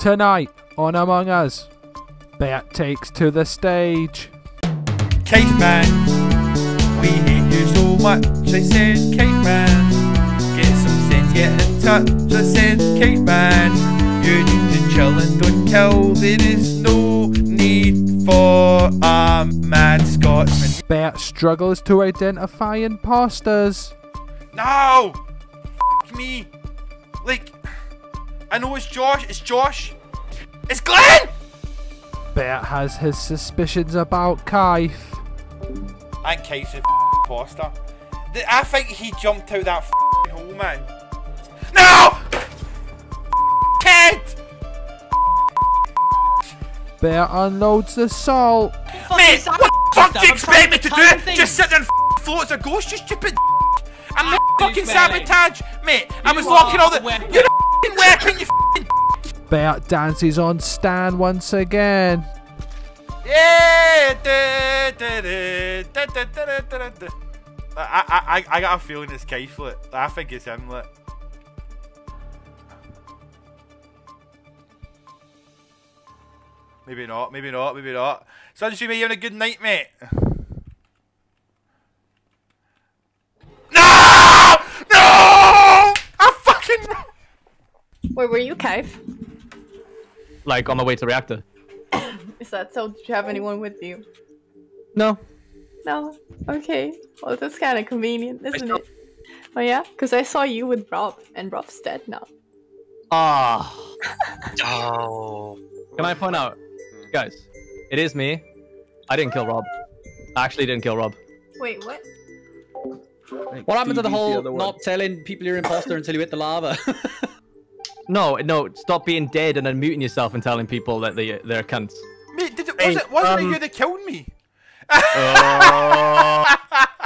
Tonight on Among Us, Bert takes to the stage. Caveman, we hate you so much. I said, Caveman, get some sense, get in touch. I said, Caveman, you need to chill and don't kill. There is no need for a mad Scotsman. Bert struggles to identify imposters. No! F me! Like, I know it's Josh, it's Josh. It's Glenn! Bert has his suspicions about Kaif. And think Kate's a imposter. I think he jumped out that hole, man. No! Kid! Bert unloads the salt. Mate, what the fuck do you expect me to do? Just sit there and float as a ghost, you stupid I'm not fucking sabotage! Mate, I was locking all the- You're not fucking weapon, you fucking. Bert dances on Stan once again. Yeah! I, I, I got a feeling it's Keith. I think it's him lit. Maybe not, maybe not, maybe not. Sunshine, you having a good night, mate? Where were you, Kaif? Like on the way to reactor. Is that so? Did you have anyone with you? No. No. Okay. Well, that's kind of convenient, isn't it? Oh yeah, because I saw you with Rob, and Rob's dead now. Ah. Oh. Can I point out, guys? It is me. I didn't kill Rob. I actually didn't kill Rob. Wait, what? What happened to the whole other not telling people you're imposter until you hit the lava? No, no. Stop being dead and then muting yourself and telling people that they they're cunts. Mate, did it, was Hey, it, wasn't it um, you that killed me?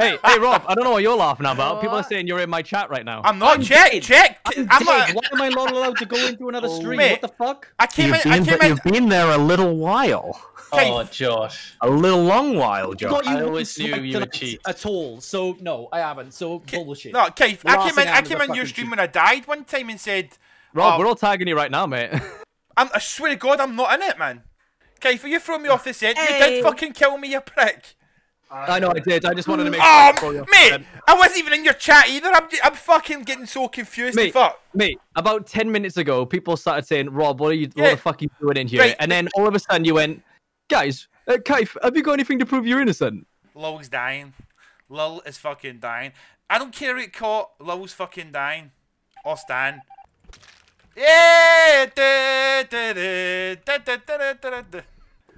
Hey, hey, Rob. I don't know what you're laughing about. People are saying you're in my chat right now. I'm not. I'm check, dead. check. I'm I'm dead. not. Why am I not allowed to go into another oh, stream? Mate. What the fuck? I came You've in. I been, came in. you've been there a little while. Oh, Josh. A little long while, Joe. Got you I always knew you would tonight cheat. At all. So, no, I haven't. So, bullshit. No, Keith, I Last came in. I came in your stream cheat. when I died one time and said, Rob, Oh. we're all tagging you right now, mate. I'm, "I swear to God, I'm not in it, man." Keith, you throwing me off the set? You Hey. did fucking kill me, you prick. I know I did. I just wanted to make. Oh, sure mate! Them. I wasn't even in your chat either. I'm, I'm fucking getting so confused. Mate, fuck. mate, about ten minutes ago, people started saying, "Rob, what are you? Yeah. What the fuck are you doing in here?" Right. And then all of a sudden, you went, "Guys, uh, Kaif, have you got anything to prove you're innocent?" Lul's dying. Lul is fucking dying. I don't care who it caught. Lul's fucking dying. Or Stan. Yeah! Da, da, da,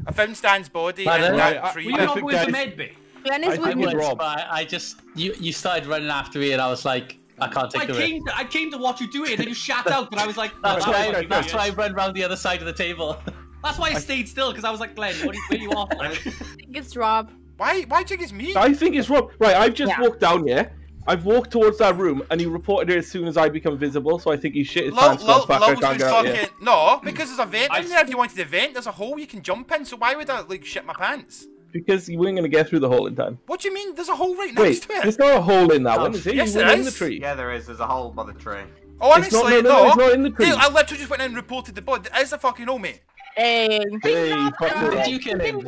I found Stan's body. in that tree. Were you not with the medbay? Bay? Glenn I is with think me. it's Rob. But I, I just you you started running after me, and I was like, I can't take I the risk. came, to, I came to watch you do it, and then you shat out, and I was like, That's why. was That's why I ran round the other side of the table. That's why I stayed still, because I was like, Glenn, what are you, where are you off? I think it's Rob. Why? Why think it's me? I think it's Rob. Right, I've just Yeah. walked down here. I've walked towards that room, and he reported it as soon as I become visible. So I think he shit his Lil, pants. Lil, Lil, fuck, I Lil's can't get out here. no, because there's a vent in I- there. If you wanted the vent, there's a hole you can jump in. So why would I like shit my pants? Because you weren't gonna get through the hole in time. What do you mean? There's a hole right Wait, next to it. there's it. not a hole in that oh, one, is it? yes, you there in the tree. Yeah, there is. There's a hole by the tree. Oh, It's not- honestly, no, no, no. it's not in the tree. Dude, I literally just went in and reported the body. There is a fucking hole, mate. Hey. Hey, fuck Did you kill him,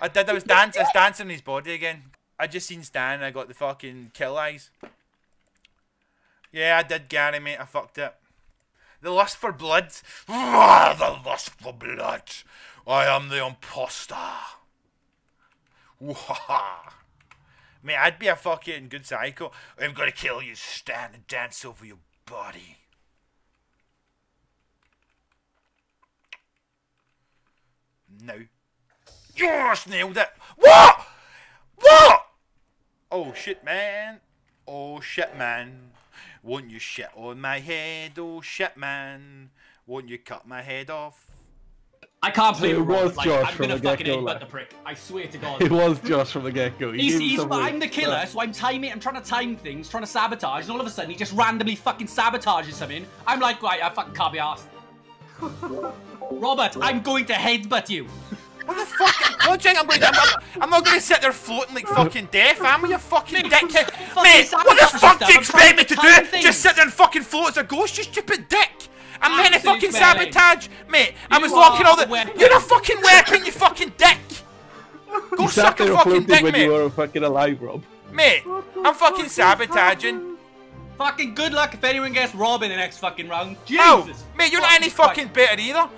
I did. I was dancing. I was dancing in his body again. I just seen Stan. and I got the fucking kill eyes. Yeah, I did, Gary, mate. I fucked it. The lust for blood. The lust for blood. I am the imposter. Wahaha. Mate, I'd be a fucking good psycho. I'm gonna kill you, Stan, and dance over your body. No. Yes, nailed it. What? What? Oh shit, man. Oh shit, man. Won't you shit on my head? Oh shit, man. Won't you cut my head off? I can't play it with was like, Josh I'm from gonna the fucking get-go. headbutt like. the prick. I swear to God. It was Josh from the get-go. He He's, he's, I'm the killer, Yeah. so I'm timing. I'm trying to time things, trying to sabotage, and all of a sudden he just randomly fucking sabotages something. I'm like, right, I fucking can't be asked. Robert, I'm going to headbutt you. What the fuck? What do you think I'm going to I'm, I'm not going to sit there floating like fucking death, am I, you fucking dickhead? Mate, what the fuck do you expect me to to do? things. Just sit there and fucking float as a ghost, you stupid dick? I'm meant to Absolute fucking melee. sabotage, mate. I You was locking all the. a weapon. You're a fucking weapon, you fucking dick. Go You suck sat a fucking dick, when mate. you were fucking alive, Rob. Mate, I'm fucking sabotaging. Fucking good luck if anyone gets Rob in the next fucking round. Jesus. Oh, mate, you're not any Christ. fucking better either.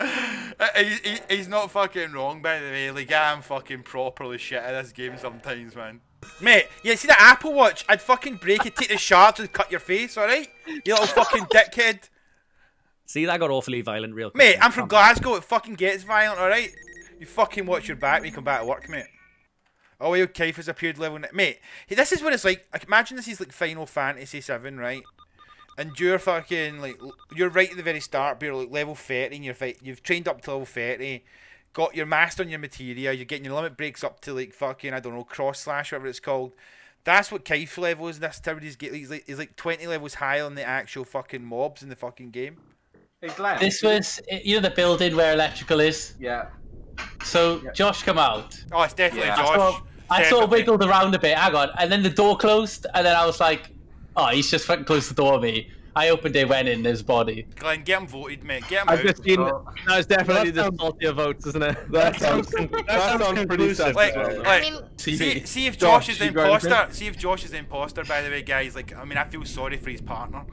Uh, he, he, he's not fucking wrong, by the way. Like, I am fucking properly shit at this game sometimes, man. Mate, you see the Apple Watch? I'd fucking break it, take the shards and cut your face, alright? You little fucking dickhead. See, that got awfully violent real quick. Mate, I'm from Glasgow. It fucking gets violent, alright? You fucking watch your back when you come back to work, mate. Oh, your Kaif has appeared level... Mate, this is what it's like. Imagine this is like Final Fantasy 7, right? And you're fucking, like... You're right at the very start, but you're like level 30 and you're fight, you've trained up to level 30. Got your master on your materia. You're getting your limit breaks up to like fucking, I don't know, cross slash, whatever it's called. That's what Kaif level is. This tower he's, get, he's, like, he's like 20 levels higher than the actual fucking mobs in the fucking game. Hey, Glenn. This was, eh, you know, the building where electrical is. Yeah. So Josh come out. Oh, it's definitely I Josh. saw, I sort of Definitely. wiggled around a bit. Hang on, and then the door closed, and then I was like, "Oh, he's just fucking closed the door on me." I opened it, went in his body. Glenn, get him voted, mate. Get him I've out. just seen. That's definitely That the saltier votes, isn't it? That sounds, that sounds pretty sad. Like, as well. like, see, see if Josh, Josh is you the imposter. See if Josh is the imposter. By the way, guys, like, I mean, I feel sorry for his partner.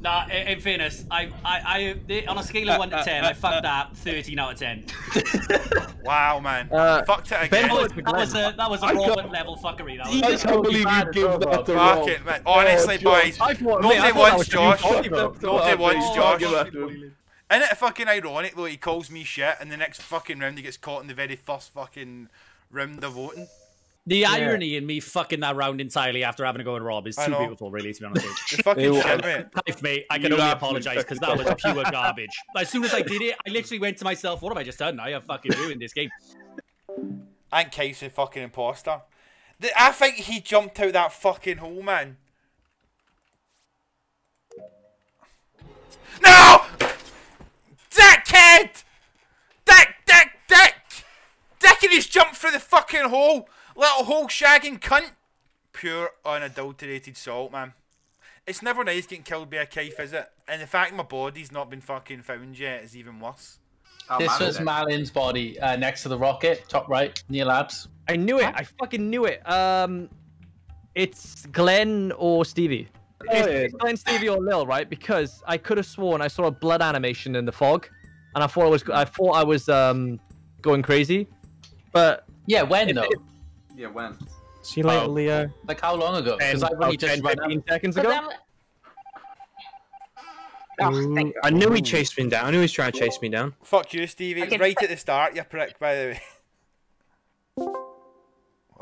Nah, in, in fairness, I, I, I, on a scale of 1 to 10, I fucked that 13 out of 10. Wow, man, Uh, fucked it That again. was, that was a, that was a I Robert level fuckery. That I was. can't believe you gave that to Fuck Rob. it, man. Honestly, Oh, boys, Josh. I thought- nobody mate, I thought that wants was the Josh. new Nobody Oh, Josh. give that to him. Isn't it fucking ironic though? He calls me shit, and the next fucking round he gets caught in the very first fucking round of voting. The irony in me fucking that round entirely after having a go at Rob is too know. beautiful, really, to be honest with you. The fucking It shit, mate. Life, mate, I can You only apologise because that was pure garbage. As soon as I did it, I literally went to myself, what have I just done? I have fucking ruined this game. I think Kate's a fucking imposter. The- I think he jumped out that fucking hole, man. No! Dickhead! Dick, dick, dick! Dick and he's jumped through the fucking hole! Little hole shagging cunt! Pure unadulterated salt, man. It's never nice getting killed by a knife, is it? And the fact my body's not been fucking found yet is even worse. Oh, this man, was then. Malin's body uh, next to the rocket, top right, near labs. I knew it. I fucking knew it. Um, it's Glenn or Stevie. Oh, It's, yeah. it's Glenn, Stevie, or Lil, right? Because I could have sworn I saw a blood animation in the fog, and I thought I was I thought I was um going crazy, but Yeah, when If- though? if- Yeah, when? see you later, Oh. Leo. Like how long ago? Because 10, I've only just 10, 15 seconds ago. Oh, I knew he chased me down. I knew he was trying to chase me down. Fuck you, Stevie. Okay. Right at the start, you prick, by the way.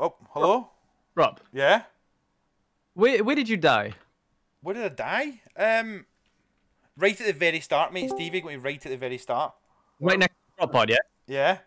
Oh, hello? Rob, Yeah? where where did you die? Where did I die? Um, right at the very start, mate. Stevie got me right at the very start. Right next to the drop pod, yeah. Yeah?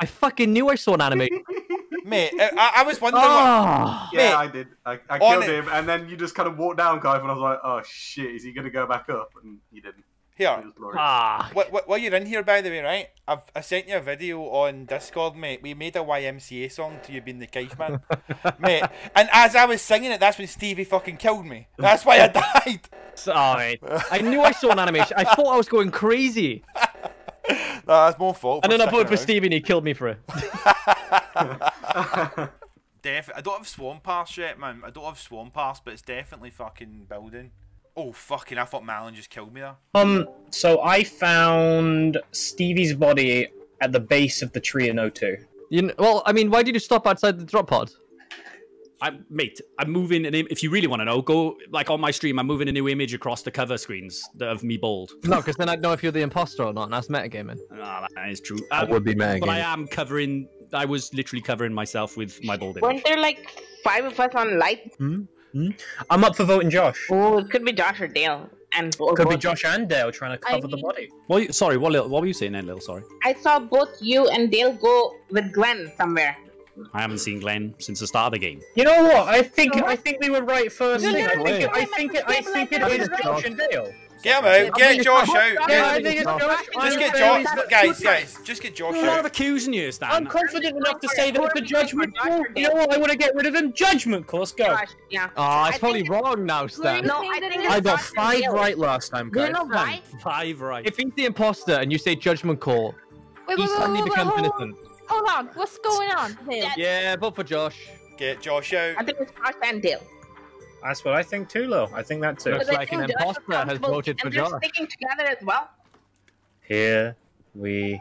I fucking knew I saw an animation. Mate, I, I- I was wondering what... Ah, Yeah, Mate, I did. I, I killed it- him, and then you just kind of walked down, Clive, and I was like, oh shit, is he going to go back up? And he didn't. Here, was ah. wh- wh- while you're in here, by the way, right? I've I sent you a video on Discord, mate. We made a YMCA song to you being the Kaif Man. mate, and as I was singing it, that's when Stevie fucking killed me. That's why I died. Sorry. I knew I saw an animation. I thought I was going crazy, No, that's more fault. and then I sticking voted for. Stevie, and he killed me for it. Def- I don't have Swan Pass yet, man. I don't have Swan Pass, but it's definitely fucking building. Oh, fucking, I thought Malin just killed me there. Um, so I found Stevie's body at the base of the tree in O2. You kn- well, I mean, why did you stop outside the drop pod? I'm, mate, I'm moving an Im- If you really want to know, go like on my stream. I'm moving a new image across the cover screens of me bald. No, because then I'd know if you're the imposter or not, and that's metagaming. Ah, that is true. That Um, would be But I am covering. I was literally covering myself with my bald Weren't there like five of us on light? Hmm? Hmm? I'm up for voting Josh. Oh, it could be Josh or Dale. And or Could be. Josh and Dale trying to I cover the body. What? you- Sorry, what? Lil, what were you saying then, Lil? Sorry, I saw both you and Dale go with Glenn somewhere. I haven't seen Glenn since the start of the game. You know what? I think I think we were right first No, thing. no, I think it, I think no, it, I think it no, is no, no. Josh and Dale. Get him out. Get Josh out. Yeah, Get- Josh. Just get Josh. Guys, guys, just get Josh I'm not out. accusing you, Stan. I'm confident enough to say that it's a judgment call. You know what? I want to get rid of him. Judgment call. Let's go. Yeah. Oh, it's probably wrong now, Stan. No, I think I got five right last time, Do you guys. know? Five right. If he's the imposter and you say judgment call, Wait, he wait, wait, suddenly becomes innocent. Hold on, what's going on? here? Yeah, vote for Josh. Get Josh out. I think it's Josh and Dale. That's what I think too, Lo. I think that too. Looks Because like an think imposter has voted for and they're Josh. sticking together as well. Here we.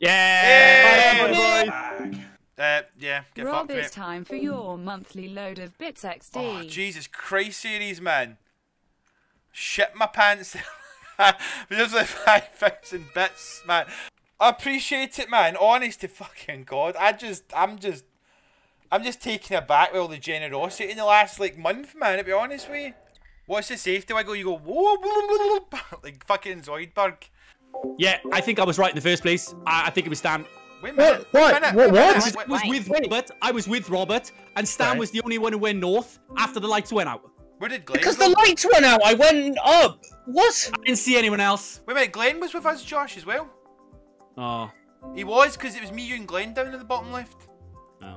Yeah. Uh, yeah, get Rob, fucked, mate. it's time for your monthly load of bits XD. Oh, Jesus Christ series, man. Shit my pants. There's like 5,000 bits, man. I appreciate it, man. Honest to fucking God. I just, I'm just, I'm just taken aback with all the generosity in the last, like, month, man, to be honest with you. What's the safety wiggle? You go, whoa, blah, blah, blah, like fucking Zoidberg. Yeah, I think I was right in the first place. I, I think it was Stan. Wait a minute. What? wait a minute, What? wait a What? minute, I wait- was with Robert. I was with Robert, and Stan Okay. was the only one who went north after the lights went out. Where did Glenn Because go? the lights went out, I went up. What? I didn't see anyone else. Wait a minute, Glenn was with us, Josh, as well. Oh. He was, because it was me, you, and Glenn down in the bottom left.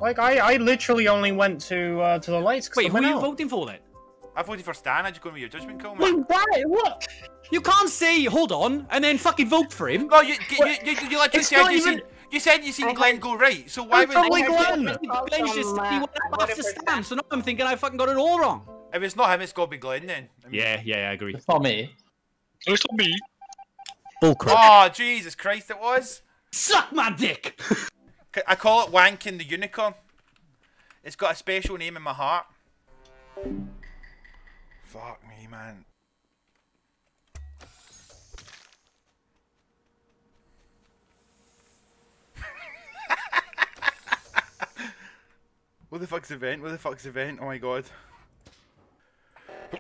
Like I, I literally only went to uh, to the lights. Wait, they who are you out. voting for then? I voted for Stan. I just going with your judgment call, Wait, man. why? What? You can't say hold on and then fucking vote for him. No, you, you, you, you, you literally said you, even- seen, you said you seen Glenn go right. So why I'm would probably they? Glenn. Glenn. Glenn just From, he went up after Stan, so now I'm thinking I fucking got it all wrong. If it's not him, it's got to be Glenn then. I mean- Yeah, yeah, I agree. It's not me. It's not me. Bullcrap. Oh Jesus Christ! It was. Suck my dick. I call it wanking the unicorn. It's got a special name in my heart. Fuck me, man. what the fuck's event? What the fuck's event? Oh my god.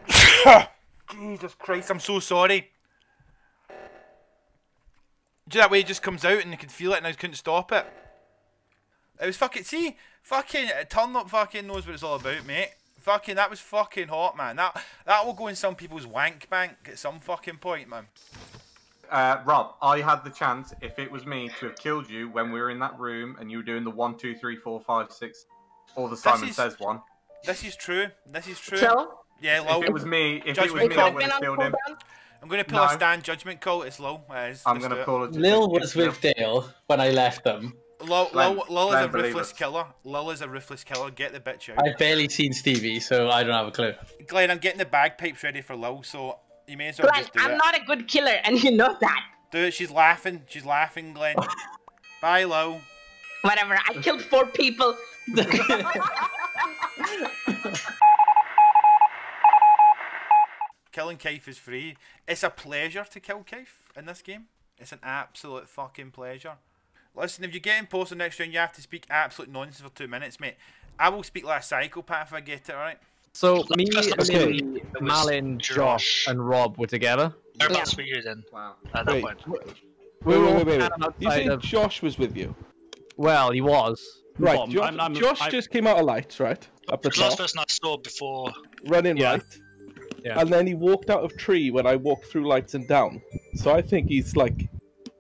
Jesus Christ, I'm so sorry. Do that way it just comes out and you can feel it and I couldn't stop it? It was fucking see, fucking uh, turn up fucking knows what it's all about, mate. Fucking that was fucking hot, man. That that will go in some people's wank bank at some fucking point, man. Uh, Rob, I had the chance, if it was me, to have killed you when we were in that room and you were doing the one, two, three, four, five, six, or the Simon is- Says one. This is true. This is true. So? Yeah, low. If it was me, if it was me, call. I would have killed him. I'm gonna pull a stand judgment call. It's low. It is. I'm gonna do it. a Lil was with Dale when I left them. Lil, Glenn- Lil, Lil is a ruthless us. killer. Lil is a ruthless killer. Get the bitch out. I've barely seen Stevie, so I don't have a clue. Glenn, I'm getting the bagpipes ready for Lil, so you may as well Glenn, just do I'm it. not a good killer, and you know that. Do it. She's laughing. She's laughing, Glenn. Bye, Lil. Whatever. I killed four people. Killing Kaif is free. It's a pleasure to kill Kaif in this game. It's an absolute fucking pleasure. Listen, if you get in post the next round, you have to speak absolute nonsense for two minutes, mate. I will speak like a psychopath if I get it, alright? So me, Okay. Lily, Malin, Josh, and Rob were together. Whereabouts were you then? Wow. At that Wait, point. wait, We were wait, all wait, wait, kind of wait. You outside say of- Josh was with you? Well, he was. Right, Bottom. Josh, I'm- I'm- Josh I- just came out of lights, right? Up the The last top, person I saw before. running Yeah. right. Yeah. And then he walked out of tree when I walked through lights and down. So I think he's like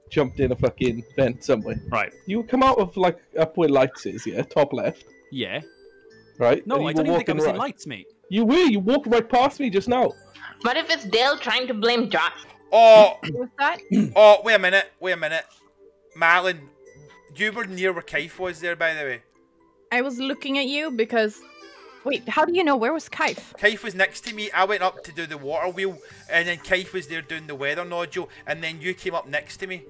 jumped in a fucking vent somewhere. Right. You come out of like up where lights is, yeah, top left, Yeah. right? No, I don't even think I walking was in lights, mate. You were. You walked right past me just now. What if it's Dale trying to blame Josh? Oh, Was that? oh, wait a minute, wait a minute. Malin, you were near where Kaif was there, by the way. I was looking at you because. Wait, how do you know where was Kaif? Kaif was next to me. I went up to do the water wheel, and then Kaif was there doing the weather nodule, and then you came up next to me.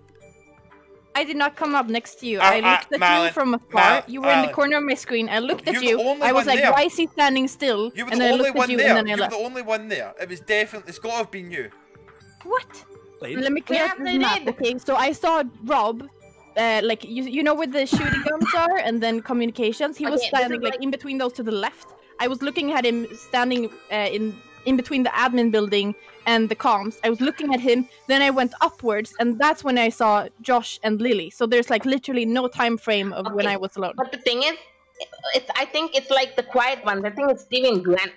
I did not come up next to you. Uh, I uh, looked at Malin, you from afar. Mal- you were in the corner of my screen. I looked at You're you. the only I was like, there. why is he standing still? You were and the I only looked one at you there. and then I You were left. the only one there. It was definitely. It's got to have been you. What? Blade? Let me clear up this I map. did. Okay, so I saw Rob. Uh, like you, you know where the shooting guns are, and then communications. He was Okay, this standing like like- in between those to the left. I was looking at him standing uh, in in between the admin building and the comms. I was looking at him. Then I went upwards, and that's when I saw Josh and Lily. So there's like literally no time frame of when I was alone. But the thing is, it's I think it's like the quiet ones. I think it's Steven and Glenn.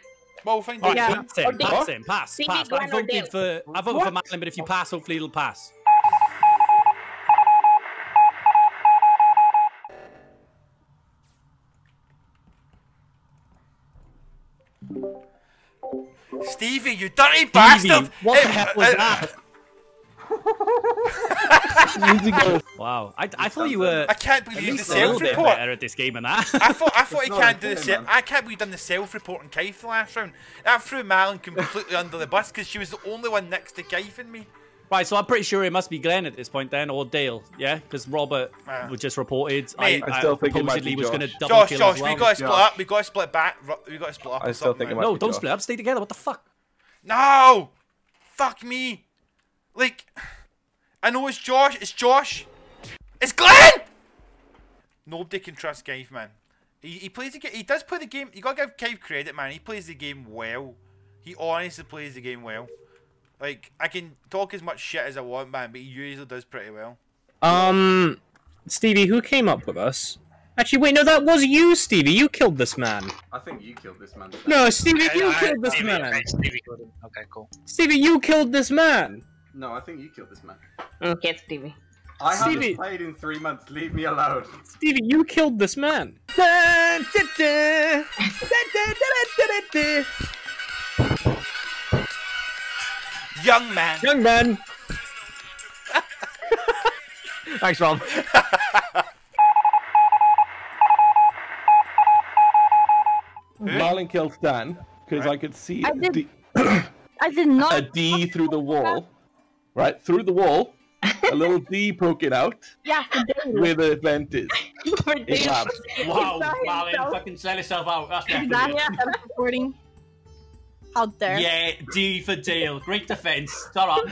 Well, we'll find All out right, soon. pass him, pass him, pass, Stevie, pass. I or voted for I voted for Malin, but if you pass, hopefully it'll pass. Stevie, you dirty bastard! what the hell was eh, that? wow, I, I thought you were. I can't believe you least the a little bit self-report. better at this game than that. I thought I thought he It's not can't a do the game, self. I can't believe he done the self-report on Kaif the last round. That threw Malin completely under the bus because she was the only one next to Kaif and me. Right, so I'm pretty sure it must be Glenn at this point then, or Dale, yeah? Because Robert Ah. was just reported. Mate. I, I I, still think it might supposedly be was going to Josh. double Josh, kill Josh, as well. we got to split up. We got to split back. We got to split up. I or still think it might No, be don't Josh. split up. Stay together. What the fuck? No! Fuck me! Like, I know it's Josh. It's Josh. It's Glenn. Nobody can trust Cave, man. He, he plays the game. He does play the game. You gotta give Cave credit, man. He plays the game well. He honestly plays the game well. Like, I can talk as much shit as I want, man, but he usually does pretty well. Um, Stevie, who came up with us? Actually, wait, no, that was you, Stevie. You killed this man. I think you killed this man. No, Stevie, I- you I- killed this Stevie, man. okay, Stevie killed him. Okay, cool. Stevie, you killed this man. No, I think you killed this man. Okay, Stevie. I Stevie- haven't played in three months. Leave me alone. Stevie, you killed this man. Young man. Young man. Thanks, Rob. Hmm? Marlon killed Stan because I could see I a did- D, I did not. a D through the wall. Right through the wall, a little D poking out Yeah, where the vent is. For In Dale. labs. Wow, Is that Malin, himself? fucking sell yourself out. That's Is definitely that it. Self-reporting? How dare? Yeah, D for Dale. Great defense. It's alright.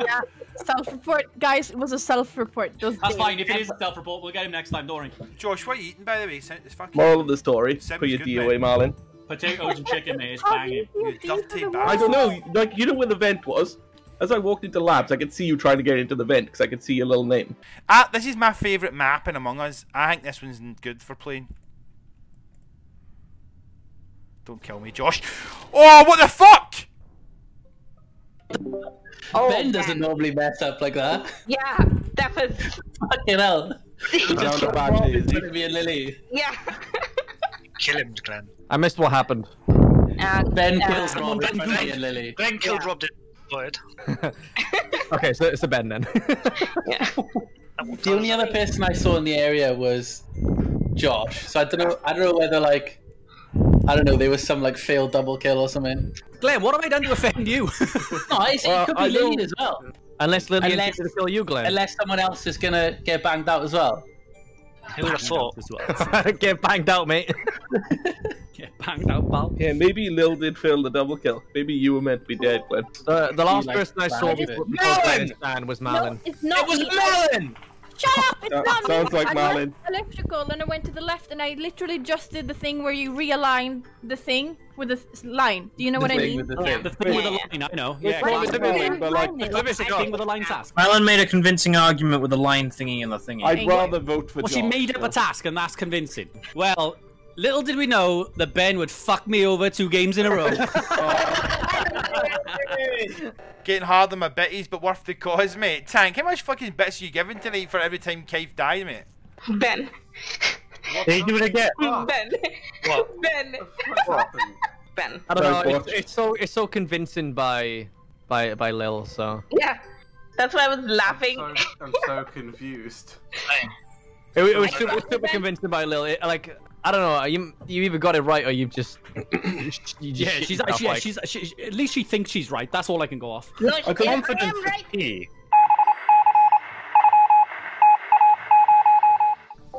Yeah, self-report, guys. It was a self-report. That's days. fine. If it is a self-report, we'll get him next time. Don't worry. Josh, what are you eating, by the way? It's it's fucking Moral of the story: Seems put your good, D away, Marlon. Potatoes and chicken, mate. It's banging. you You feel these are dirty bastard. I don't know. Like you know where the vent was. As I walked into labs, I could see you trying to get into the vent because I could see your little name. Ah, this is my favourite map in Among Us. I think this one's good for playing. Don't kill me, Josh. Oh, what the fuck? Oh, ben doesn't man. normally mess up like that. Yeah, that was. Fucking hell. Around a bad day, is he? Gonna be a lily. Yeah. Kill him, Glenn. I missed what happened. Uh, Ben uh, kills Come Rob Ben, and Ben. and Lily. Glenn killed Yeah. Rob. Didn't avoid. Okay, so it's a Ben then. The only other person I saw in the area was Josh. So I don't know. I don't know whether like. I don't know. There was some like failed double kill or something. Glenn, what have I done to offend you? No, I see Well, it could be I Lily as well. Unless Lillian Unless- to kill you, Glenn. Unless someone else is gonna get banged out as well. Who would have thought? As well. Get banged out, mate. get banged out, pal. Yeah, maybe Lil did fail the double kill. Maybe you were meant to be dead, Glenn. The, the last like person I saw before, before Malin! Glenn Stan was No, Malin. it's not. It was me. Malin! Shut up! It's That not me. sounds like I Malin. electrical, and I went to the left, and I literally just did the thing where you realign the thing with the line. Do you know what I mean? with the Yeah, thing. the thing with the line, I know. Yeah, Right, classic. right, thing, but, like, The thing with the line task. Malin made a convincing argument with the line thingy and the thingy. I'd rather vote for Well, Josh. she made up a task, and that's convincing. Well, little did we know that Ben would fuck me over two games in a row. Oh. Getting hard on my bitties, but worth the cause, mate. Tank, how much fucking bits are you giving tonight for every time Kaif died, mate? Ben. They do it again. Ben. What? Ben. What? Ben. I don't know. It's, it's so it's so convincing by by by Lil. So Yeah. That's why I was I'm laughing. so, I'm so confused. it, it was I super, love super convincing by Lil. It, like I don't know. You you either got it right or you've just. you just yeah, she's yourself, actually, yeah, like- she's she, at least she thinks she's right. That's all I can go off. No, A I confidence am right. key.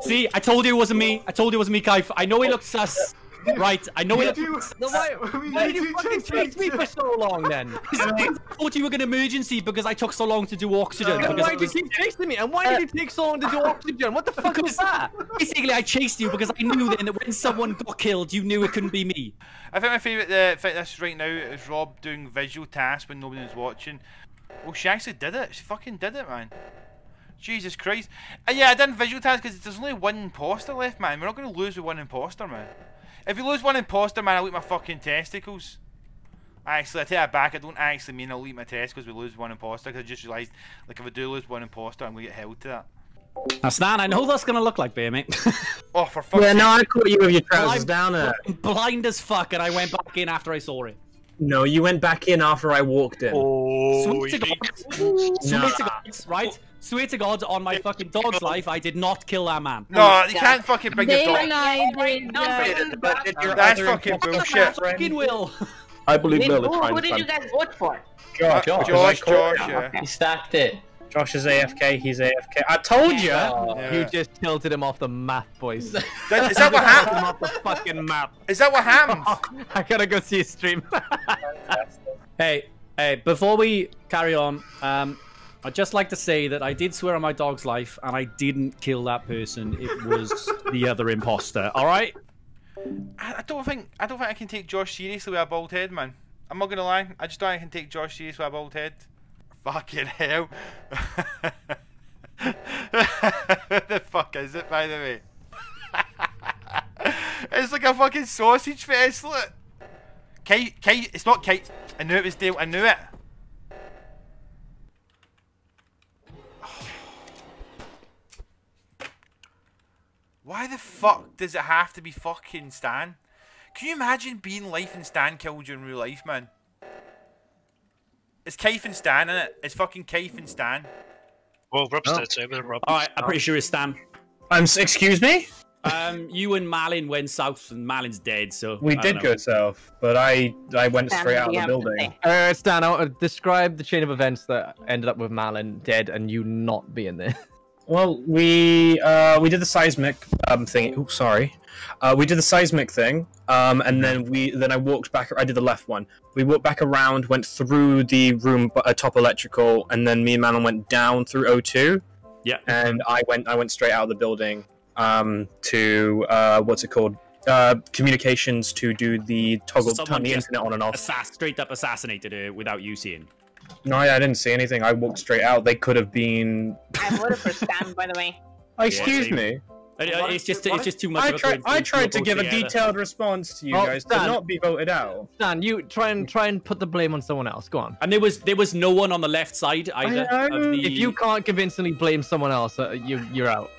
See, I told you it wasn't me. I told you it wasn't me, Kaif. I know he looks sus. Right, I know he Did looked you? No, why, why did you to fucking chase chase me me for so long then? I thought you were going to emergency because I took so long to do oxygen. And because why did you was- keep chasing me? And why did it take so long to do oxygen? What the fuck was that? Basically, I chased you because I knew then that when someone got killed, you knew it couldn't be me. I think my favourite uh, thing this right now is Rob doing visual tasks when nobody was watching. Oh, she actually did it. She fucking did it, man. Jesus Christ. Uh, yeah, I done visual tasks because there's only one imposter left, man. We're not going to lose with one imposter, man. If you lose one imposter, man, I'll eat my fucking testicles. Actually, I take that back. I don't actually mean I'll leak my test because we lose one imposter. Because I just realised, like, if I do lose one imposter, I'm gonna get held to that. Now, Stan, I know that's gonna look like bear, mate. Oh, for fuck's Yeah, sake! no, I caught you with your trousers I'm down there. blind as fuck, and I went back in after I saw it. No, you went back in after I walked in. Oh, Swear to you God, swear Nah. to God, right? Swear to God, on my fucking dog's life, I did not kill that man. No, you can't fucking bring your dog. and I That's fucking bullshit. Fucking will. I believe Wait, Bill is who, trying who to did you guys vote for? Josh, Josh, Josh, Josh, I caught Josh, you. yeah. He stacked it. Josh is AFK. He's AFK. I told you. Yeah. You just tilted him off the map, boys. That- is that what happened? off the fucking map. Is that what happened? I gotta go see a stream. Hey, hey, before we carry on, um, I'd just like to say that I did swear on my dog's life, and I didn't kill that person. It was the other imposter. All right. I I don't think I don't think I can take Josh seriously with a bald head, man. I'm not gonna lie. I just don't think I can take Josh seriously with a bald head. Fucking hell. what the fuck is it, by the way? it's like a fucking sausage fest, look. Kate, Kate, it's not Kate. I knew it was Dale. I knew it. Why the fuck does it have to be fucking Stan? Can you imagine being life and Stan killed you in real life, man? It's Kaif and Stan, innit? It's fucking Kaif and Stan. Well, Rob's Oh. dead, so it Rob. All right. I'm pretty sure it's Stan. Um, s- excuse me. Um, you and Malin went south, and Malin's dead. So We I did go south, but I I went Stan, straight out of the building. say? uh, Stan, I'll describe the chain of events that ended up with Malin dead and you not being there. Well, we uh, we did the seismic um, thing. Oh, sorry. Uh, we did the seismic thing, um, and then we then I walked back. I did the left one. We walked back around, went through the room uh, top electrical, and then me and Manon went down through O2. Yeah. And I went I went straight out of the building um, to uh, what's it called? Uh, communications to do the toggle Someone turn the internet on and off. Assass- straight up assassinated her without you seeing. No, I, I didn't see anything. I walked straight out. They could have been. I voted for Stan, by the way. Oh, excuse Yeah, me. It's just it's just too much. I of a tried. I coincidence tried to both give a detailed response to you Oh, guys to not be voted out. Stan, you try and try and put the blame on someone else. Go on. And there was there was no one on the left side either. I of the... If you can't convincingly blame someone else, uh, you you're out.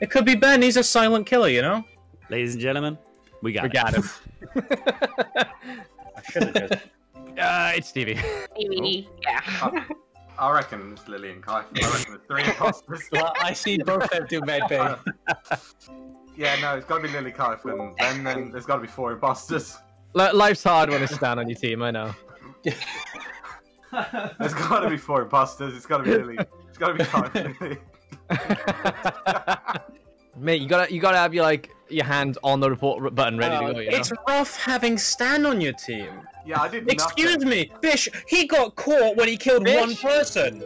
It could be Ben. He's a silent killer, you know. ladies and gentlemen, we got We it. got him. I should have just. Uh, it's Stevie. Maybe, yeah. I reckon it's Lily and Kai. I reckon the three imposters. Well, I see both of them do med bay. Yeah, no, it's got to be Lily Kaif, and then, then there's got to be four imposters. Li- Life's hard when it's Stan on your team. I know. There's got to be four imposters. It's got to be Lily. It's got to be Kaif and Lily. Mate, you gotta you gotta have your like your hand on the report button ready to go. You know? It's rough having Stan on your team. Yeah, I did Excuse nothing. me, Fish. He got caught when he killed Fish? one person.